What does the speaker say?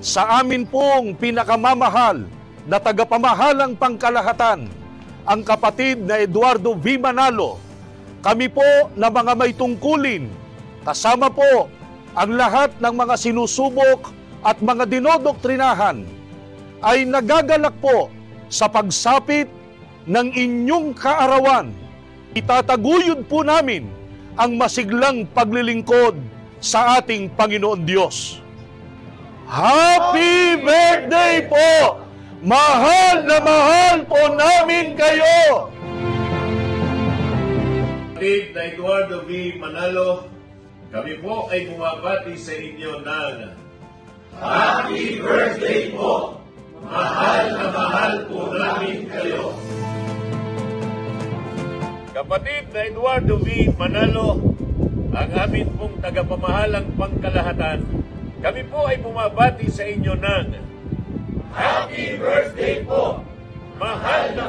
sa amin pong pinakamamahal na tagapamahalang pangkalahatan, ang kapatid na Eduardo V. Manalo. Kami po na mga may tungkulin, kasama po ang lahat ng mga sinusubok at mga dinodoktrinahan ay nagagalak po sa pagsapit ng inyong kaarawan. Itataguyod po namin ang masiglang paglilingkod sa ating Panginoon Diyos. Happy birthday po! Mahal na mahal po namin kayo! Kapatid na Eduardo V. Manalo, kami po ay bumabati sa inyo ng Happy Birthday po! Mahal na mahal po namin kayo. Kapatid na Eduardo V. Manalo, ang amin pong tagapamahalang pangkalahatan, kami po ay bumabati sa inyo ng Happy Birthday po! Mahal na